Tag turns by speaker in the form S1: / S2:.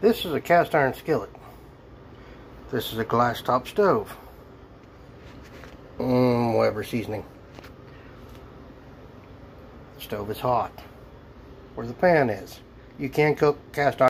S1: This is a cast iron skillet. This is a glass top stove. Mmm, whatever seasoning. The stove is hot. Where the pan is. You can cook cast iron.